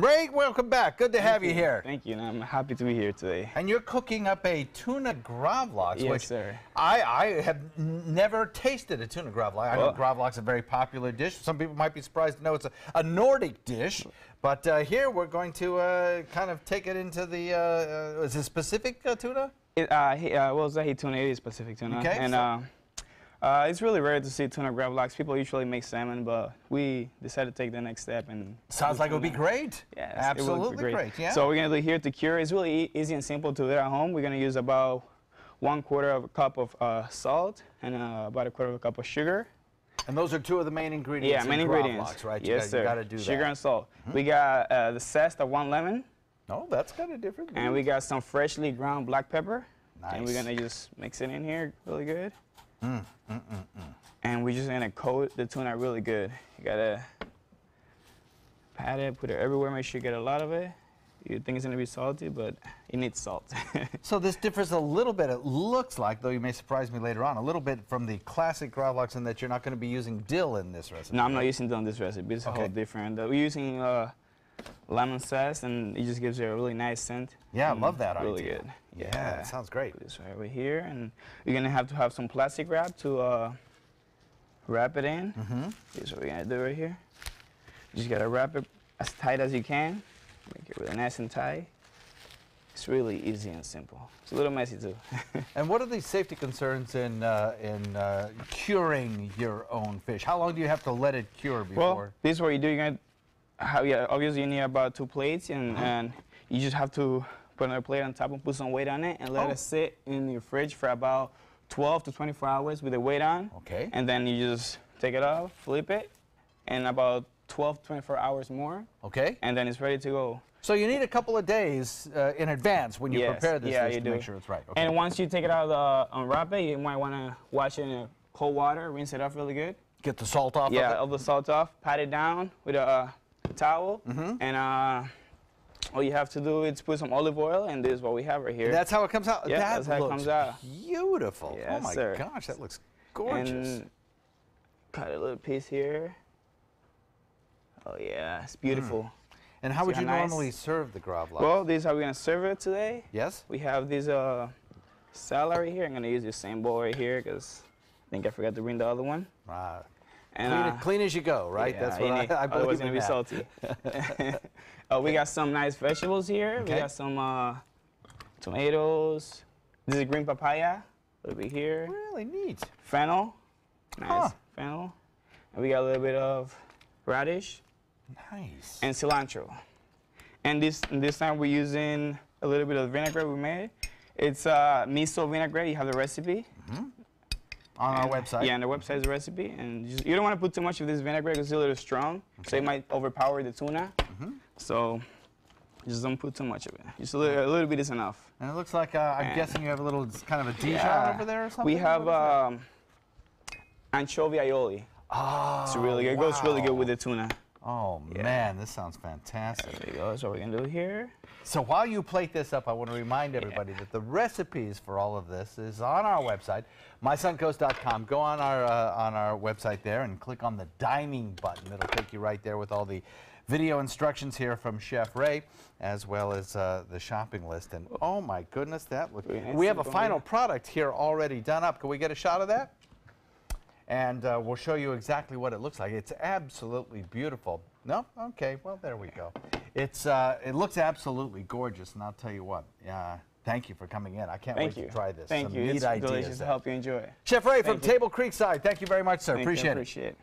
Ray, welcome back. Good to Thank have you here. Thank you, and I'm happy to be here today. And you're cooking up a tuna gravlax, Yes, which sir. I, I have never tasted a tuna gravlax. I know Well- gravlax is a very popular dish. Some people might be surprised to know it's a, a Nordic dish. But uh, here we're going to uh, kind of take it into the, uh, uh, is it Pacific uh, tuna? It, uh, he, uh, well, Zahi tuna it is Pacific tuna, Okay, and so- uh, it's really rare to see tuna gravlax. People usually make salmon, but we decided to take the next step and. Sounds like it would be great. Yes, it would be Absolutely great. Yeah. So we're gonna do here to cure. It's really e- easy and simple to do at home. We're gonna use about one quarter of a cup of uh, salt and uh, about a quarter of a cup of sugar. and those are two of the main ingredients Yeah, in main ingredients. right? Yes, you sir. got to do sugar that. and salt. We got uh, the zest of one lemon, Oh, that's kind of different. and we got some freshly ground black pepper. Nice. And we're gonna just mix it in here really good. Mm, And we're just gonna coat the tuna really good. You gotta pat it, put it everywhere, make sure you get a lot of it. You think it's gonna be salty, but it needs salt. So this differs a little bit, it looks like, though you may surprise me later on, a little bit from the classic gravlax in that you're not going to be using dill in this recipe. no, I'm not using dill in this recipe. It's a whole different. Uh, we're using uh, lemon zest, and it just gives it a really nice scent. Yeah, I love that Really idea. good. Yeah, that sounds great. Put this right over here, and you're gonna have to have some plastic wrap to uh, wrap it in. Mm-hmm. Here's what we're gonna do right here. You just gotta wrap it as tight as you can. Make it really nice and tight. It's really easy and simple. It's a little messy too. And what are the safety concerns in, uh, in uh, curing your own fish? How long do you have to let it cure before? well, this is what you do. You're gonna have, yeah, obviously you need about two plates, and, Uh-huh. and you just have to put another plate on top and put some weight on it, and let Oh. it sit in your fridge for about 12 to 24 hours with the weight on. Okay. And then you just take it off, flip it, and about 12 to 24 hours more, okay. and then it's ready to go. So you need a couple of days uh, in advance when you Yes, prepare this yeah, dish you to do. make sure it's right. Okay. And once you take it out of the unwrap it, you might want to wash it in cold water, rinse it off really good. Get the salt off yeah, of it. all the salt off, pat it down with a towel, Mm-hmm. and uh, all you have to do is put some olive oil, and this is what we have right here. That's how it comes out. Yeah, that that's how it looks comes out. beautiful. oh my sir. gosh, that looks gorgeous. And cut a little piece here. Oh yeah, it's beautiful. And how would See you how nice? normally serve the gravlax? Well, this is how we're gonna serve it today. yes. We have this uh, salad right here. I'm gonna use the same bowl right here because I think I forgot to bring the other one. Uh, And, clean, uh, clean as you go, right? yeah, That's what I, I believe Otherwise, it's in gonna be salty. uh, we got some nice vegetables here. Okay. We got some uh, tomatoes. This is green papaya. A little bit here. Really neat. Fennel. Nice Huh. fennel. And we got a little bit of radish Nice. and cilantro. And this this time we're using a little bit of vinaigrette we made. It's uh, miso vinaigrette. You have the recipe. On our And- website. Yeah, on the website is the recipe. And just, you don't want to put too much of this vinaigrette because it's a little strong. So it might overpower the tuna. Mm-hmm. So just don't put too much of it. Just a little, a little bit is enough. And it looks like, uh, I'm And- guessing you have a little kind of a Dijon Yeah. over there or something? We have What is that? um, anchovy aioli. oh, It's really good. It goes really good with the tuna. Oh, Yeah. man, this sounds fantastic. There you go. That's what we're going to do here. So while you plate this up, I want to remind everybody that the recipes for all of this is on our website, mysuncoast.com. Go on our uh, on our website there and click on the dining button. It'll take you right there with all the video instructions here from Chef Ray, as well as uh, the shopping list. And oh my goodness, that looks. Nice. We have a final product here already done up. Can we get a shot of that? And uh, we'll show you exactly what it looks like. It's absolutely beautiful. No? Okay, well, there we go. It's, uh, it looks absolutely gorgeous, and I'll tell you what, uh, thank you for coming in. I can't Thank wait you. to try this. Thank Some you. neat It's ideas delicious. there. Hope you enjoy. it. Chef Ray from Thank you. Table Creekside, thank you very much, sir. Thank you. Appreciate it. Appreciate it.